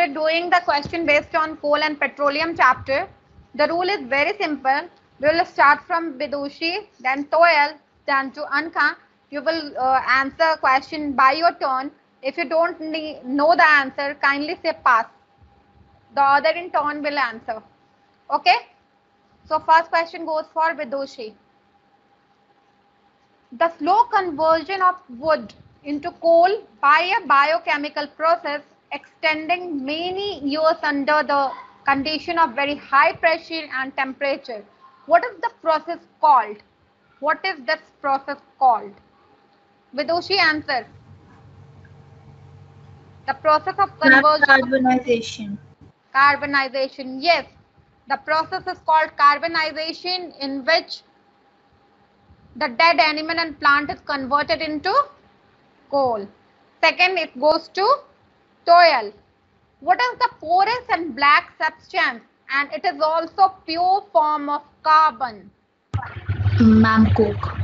we're doing the question based on coal and petroleum chapter. The rule is very simple. We will start from Vidushi, then Toil, then to Anka. You will uh, answer question by your turn. If you don't know the answer, kindly say pass. The other in turn will answer. Okay? So first question goes for Vidushi. The slow conversion of wood into coal by a biochemical process extending many years under the condition of very high pressure and temperature. What is the process called? What is this process called? Vidushi answer. The process of conversion. Carbonization. Carbonization. Yes. The process is called carbonization in which the dead animal and plant is converted into coal. Second, it goes to toil. What is the porous and black substance? And it is also pure form of carbon. Ma'am, coke.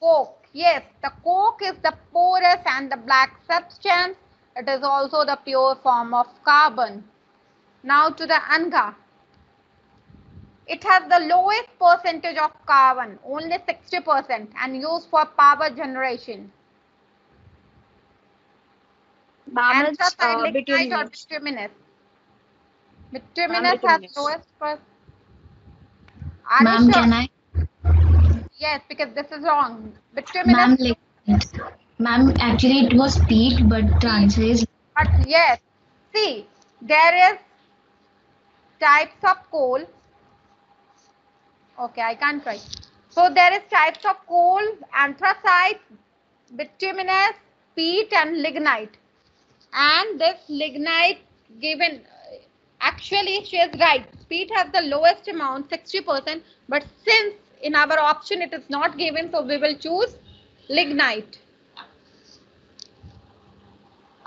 Coke. Yes, the coke is the porous and the black substance. It is also the pure form of carbon. Now to the anga. It has the lowest percentage of carbon, only 60% and used for power generation. Ma'am, Answer uh, side or bituminous. bituminous. Bituminous has lowest per. Ma'am, sure? can I? Yes, because this is wrong. Bituminous, Ma'am, lignite. Ma'am, actually it was peat, but the answer is but yes. See, there is types of coal. Okay, I can't write. So there is types of coal, anthracite, bituminous, peat and lignite. And this lignite given, actually she is right. Peat has the lowest amount, 60%. But since in our option it is not given, so we will choose lignite.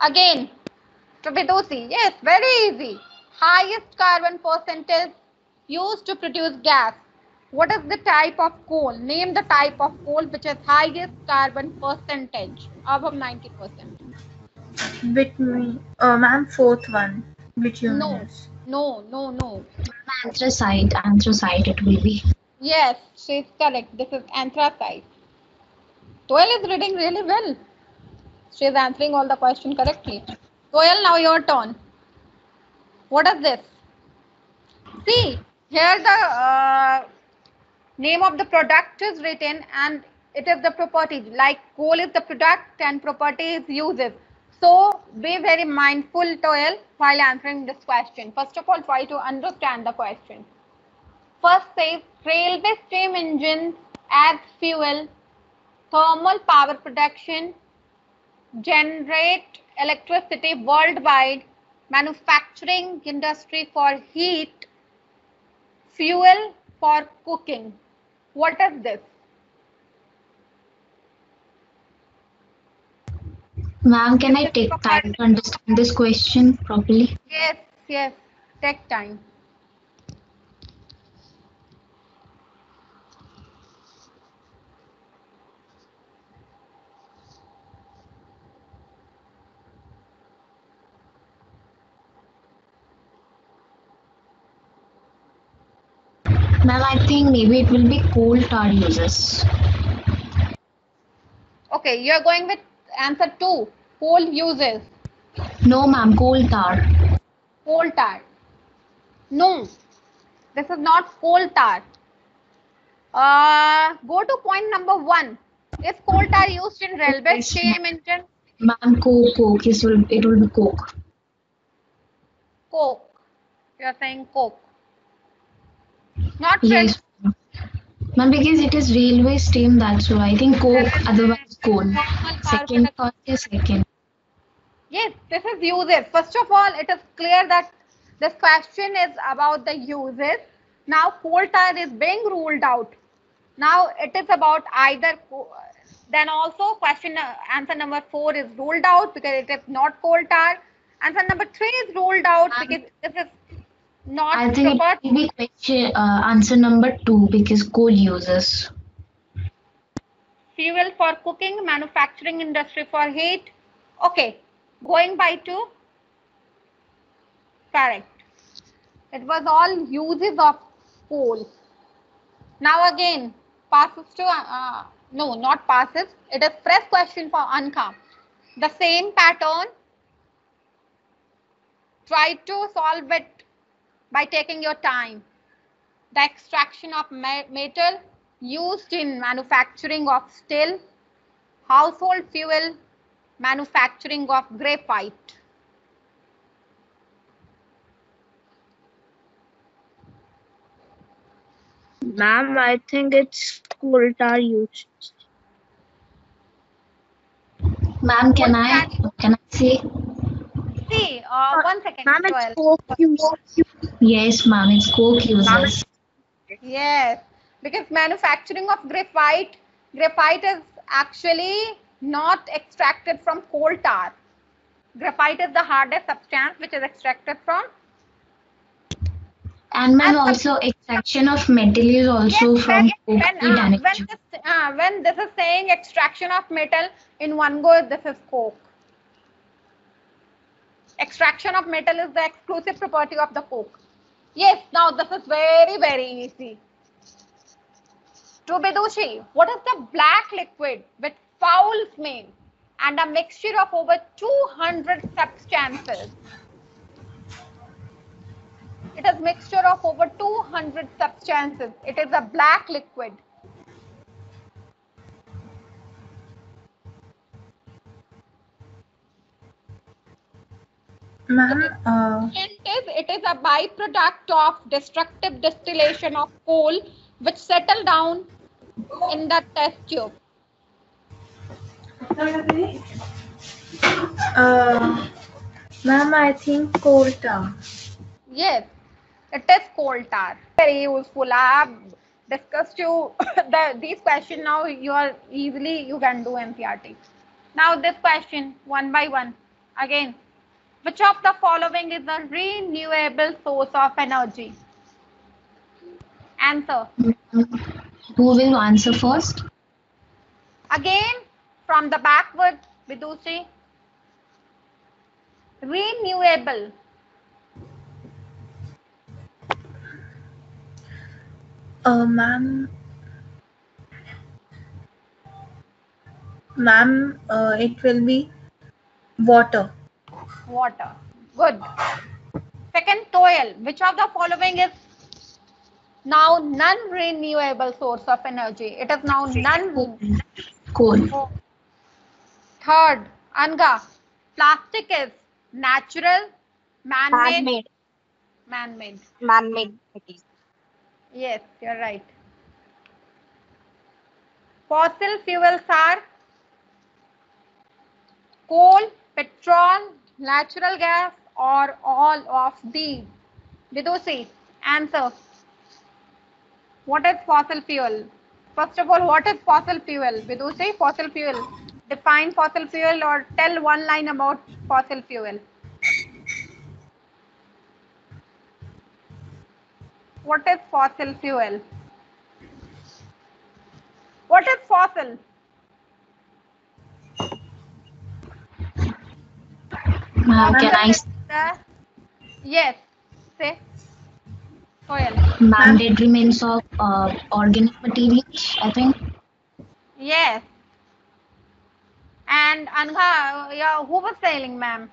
Again, to Vidushi, yes, very easy. Highest carbon percentage used to produce gas. What is the type of coal? Name the type of coal which has highest carbon percentage above 90%. Bitumen. Uh, ma'am, fourth one. Bituminous. No, no, no. No. Anthracite. Anthracite it will be. Yes, she is correct. This is anthracite. Toil is reading really well. She is answering all the question correctly. Toil, now your turn. What is this? See, here the uh, name of the product is written and it is the property. Like coal is the product and property is uses. So be very mindful, Toil, while answering this question. First of all, try to understand the question. First says railway steam engines as fuel, thermal power production, generate electricity worldwide, manufacturing industry for heat, fuel for cooking. What is this? Ma'am, can I take time to understand this question properly? Yes, yes, take time. Ma'am, I think maybe it will be coal tar uses. Okay, you are going with answer two. Coal uses. No, ma'am, coal tar. coal tar. No, this is not coal tar. Uh, go to point number one. Is coal tar used in railway steam engine? Ma'am, coke, coke. It will, it will be coke. Coke. You are saying coke. Not Yes. Ma'am, because it is railway steam, that's why. I think coke, otherwise coal. Second thought is second. Yes, this is uses. First of all, it is clear that this question is about the uses. Now, coal tar is being ruled out. Now, it is about either. Then also, question uh, answer number four is ruled out because it is not coal tar. Answer number three is ruled out Um, because this is not I think proper. it be question, uh, answer number two because coal uses. fuel for cooking, manufacturing industry for heat. Okay, going by to correct. It was all uses of coal. Now again, passes to, uh, no, not passes. It is fresh question for Anka. The same pattern. Try to solve it by taking your time. The extraction of metal used in manufacturing of steel, household fuel, manufacturing of graphite. Ma'am, I think it's coal tar used. Ma'am, can I can I say? See, uh, one second. Ma'am, it's coke used. Yes, ma'am. It's coke uses. Yes, because manufacturing of graphite, graphite is actually not extracted from coal tar. Graphite is the hardest substance which is extracted from. And ma'am, also extraction of metal is also Yes, from when, coke when, uh, when, this, uh, when this is saying extraction of metal in one go, this is coke. Extraction of metal is the exclusive property of the coke. Yes, now this is very, very easy. To Bidushi, what is the black liquid with foul smell and a mixture of over 200 substances? It is a mixture of over 200 substances. It is a black liquid. Ma'am, uh... it is a byproduct of destructive distillation of coal which settle down in the test tube. Uh, ma'am, I think coal tar. Yes, it is coal tar. Very useful. I have discussed you the these questions now. You are easily you can do NCERT. Now this question one by one again. Which of the following is a renewable source of energy? Answer. Who will answer first? Again, from the backward, Vidushi. Renewable. Uh, ma'am, ma'am, uh, it will be water. Water. Good. Second, toil. Which of the following is now non-renewable source of energy? It is now non. Coal. Third, Anga. Plastic is natural, man-made, Man-made. man-made. Yes, you're right. Fossil fuels are coal, petrol, natural gas, or all of these. Vidushi, answer. What is fossil fuel? First of all, what is fossil fuel? Vidushi, fossil fuel. Define fossil fuel or tell one line about fossil fuel. What is fossil fuel? What is fossil? Ma'am, can I? The- yes. Say. Soil. Remains of uh, organic materials. I think. Yes. And Anha, yeah, who was sailing, ma'am?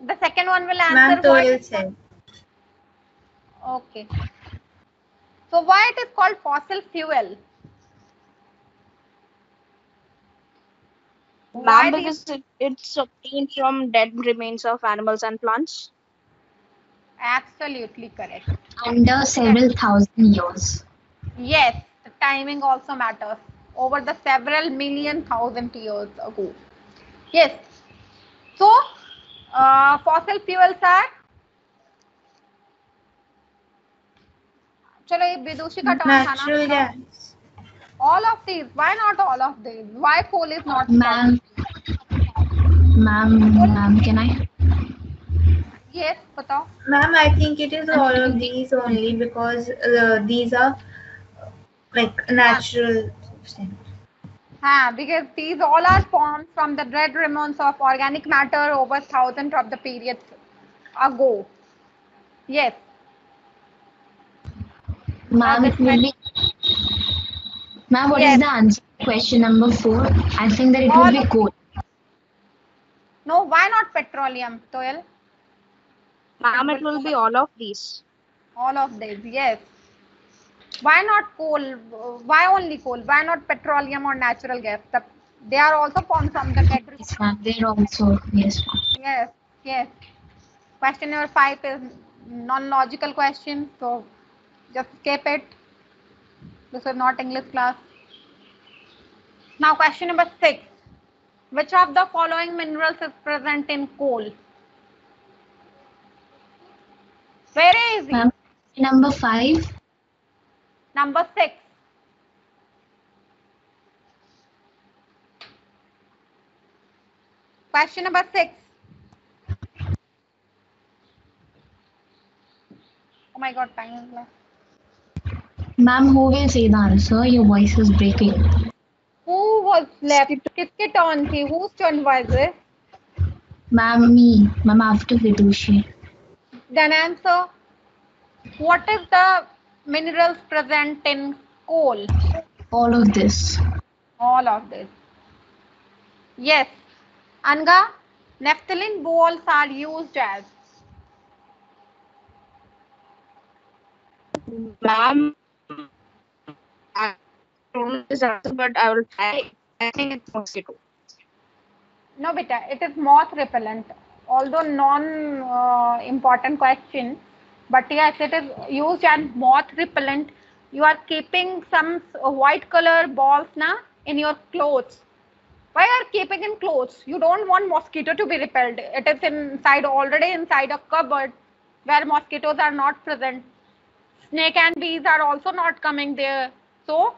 The second one will answer Ma'am, toil said. Okay. So why it is called fossil fuel? Why Ma'am, because it, it's obtained from dead remains of animals and plants. Absolutely correct. Under several thousand years. Yes, the timing also matters Over the several million thousand years ago. Yes. So, uh, fossil fuels are. चलो ये विदुषी का turn था Natural ना gas. all of these why not all of these why coal is not Ma'am. Ma'am, ma'am, can I? yes बताओ Ma'am, I think it is all of these only because uh, these are uh, like natural substance. हाँ because these all are formed from the dead remains of organic matter over thousands of the periods ago Yes. Ma'am, it will be. Ma'am, what is Yes. the answer? Question number four. I think that it All will be coal. No, why not petroleum, Toil? Ma'am, it will be all of these. All of these, yes. Why not coal? Why only coal? Why not petroleum or natural gas? The, they are also formed from the dead. Yes, ma'am. They're also yes. Yes, yes. Question number five is non-logical question, so just skip it. This is not English class. Now, question number six. Which of the following minerals is present in coal? Very easy. Ma'am, number five. Number 6. Question number 6. Oh my god, time is left. Ma'am, who will say the answer? Your voice is breaking. Who was left? Kiske turn thi? Whose turn was it? Ma'am, me. Ma'am, after Vidushi. Then answer. What is the minerals present in coal? All of this. All of this. Yes. Anga, naphthalene balls are used as Ma'am, I don't know this answer, but I will try. I think it's mosquito. No, beta, it is moth repellent. Although non uh, important question, but yes, it is used as moth repellent. You are keeping some white color balls na in your clothes. Why are keeping in clothes? You don't want mosquito to be repelled. It is inside already inside a cupboard where mosquitoes are not present. Snake and bees are also not coming there. So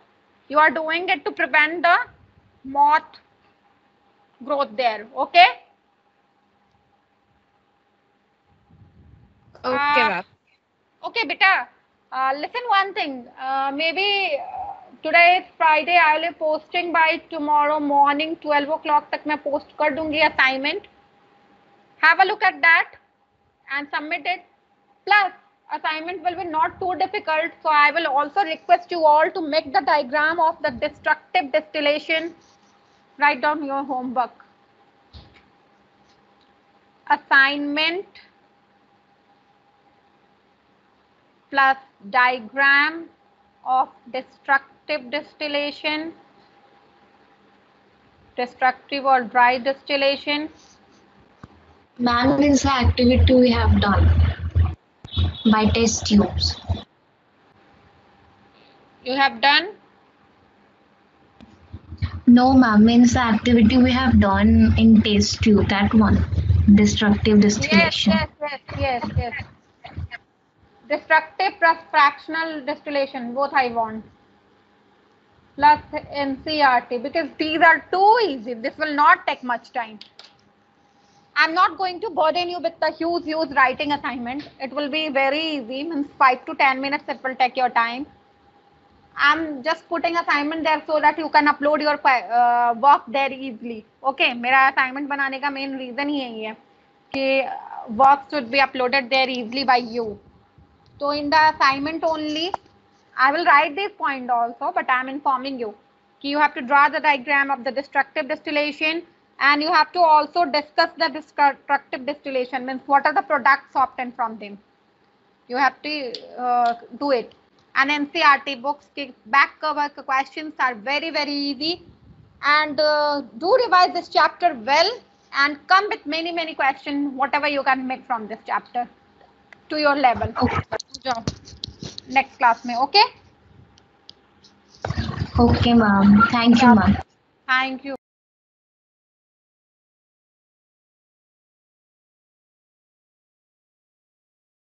you are doing it to prevent the moth growth there. Okay. Okay, Uh Okay, beta. Uh, listen one thing. Uh, maybe uh, today is Friday. I will be posting by tomorrow morning 12 o'clock तक मैं post कर दूंगी assignment. Have a look at that and submit it. Plus, assignment will be not too difficult. So I will also request you all to make the diagram of the destructive distillation. Write down your homework. Assignment plus diagram of destructive distillation, destructive or dry distillation. Is the activity we have done by test tubes. You have done? No, ma'am, means the activity we have done in test tube, that one. Destructive Yes, distillation. yes, yes, yes, yes destructive plus fractional distillation both I want plus NCERT because these are too easy. This will not take much time. I'm not going to burden you with the huge huge writing assignment. It will be very easy. Means 5 to 10 minutes it will take your time. I'm just putting assignment there so that you can upload your uh, work there easily. Okay my assignment banane ka main reason hi यही है work should be uploaded there easily by you. So in the assignment only, I will write this point also, but I'm informing you. You have to draw the diagram of the destructive distillation and you have to also discuss the destructive distillation means what are the products obtained from them. You have to uh, do it. And NCERT books back cover questions are very very easy. And uh, do revise this chapter well and come with many many questions whatever you can make from this chapter to your level जाओ next class में okay okay ma'am thank you ma'am thank you